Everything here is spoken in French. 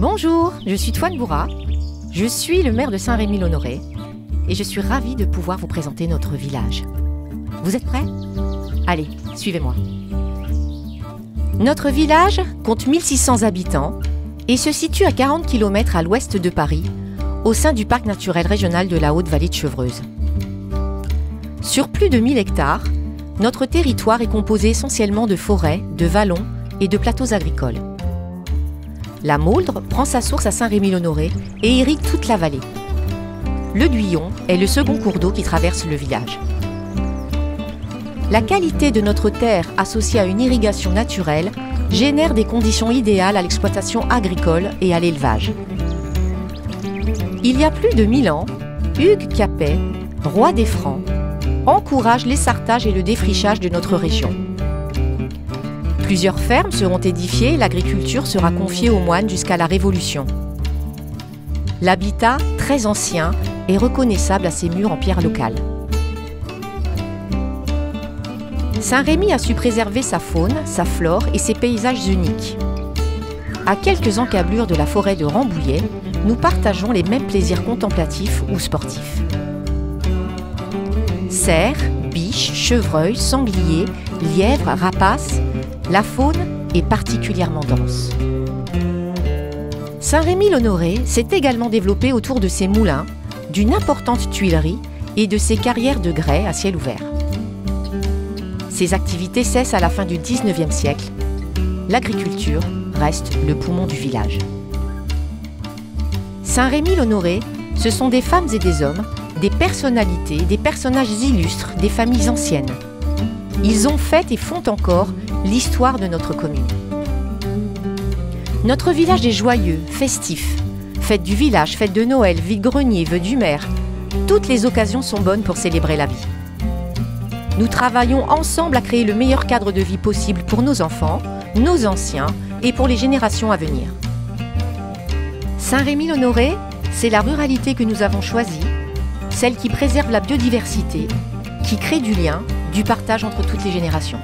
Bonjour, je suis Toine Bourra. Je suis le maire de Saint-Rémy-l'Honoré et je suis ravie de pouvoir vous présenter notre village. Vous êtes prêts? Allez, suivez-moi. Notre village compte 1600 habitants et se situe à 40 km à l'ouest de Paris, au sein du parc naturel régional de la Haute-Vallée de Chevreuse. Sur plus de 1000 hectares, notre territoire est composé essentiellement de forêts, de vallons et de plateaux agricoles. La Mauldre prend sa source à Saint-Rémy-l'Honoré et irrigue toute la vallée. Le Duyon est le second cours d'eau qui traverse le village. La qualité de notre terre associée à une irrigation naturelle génère des conditions idéales à l'exploitation agricole et à l'élevage. Il y a plus de 1000 ans, Hugues Capet, roi des Francs, encourage l'essartage et le défrichage de notre région. Plusieurs fermes seront édifiées et l'agriculture sera confiée aux moines jusqu'à la Révolution. L'habitat, très ancien, est reconnaissable à ses murs en pierre locale. Saint-Rémy a su préserver sa faune, sa flore et ses paysages uniques. À quelques encablures de la forêt de Rambouillet, nous partageons les mêmes plaisirs contemplatifs ou sportifs. Cerfs, biches, chevreuils, sangliers, lièvres, rapaces, la faune est particulièrement dense. Saint-Rémy-l'Honoré s'est également développé autour de ses moulins, d'une importante tuilerie et de ses carrières de grès à ciel ouvert. Ces activités cessent à la fin du 19e siècle. L'agriculture reste le poumon du village. Saint-Rémy-l'Honoré, ce sont des femmes et des hommes, des personnalités, des personnages illustres, des familles anciennes. Ils ont fait et font encore l'histoire de notre commune. Notre village est joyeux, festif. Fête du village, fête de Noël, vide-grenier, vœux du maire. Toutes les occasions sont bonnes pour célébrer la vie. Nous travaillons ensemble à créer le meilleur cadre de vie possible pour nos enfants, nos anciens et pour les générations à venir. Saint-Rémy-l'Honoré, c'est la ruralité que nous avons choisie, celle qui préserve la biodiversité, qui crée du lien, du partage entre toutes les générations.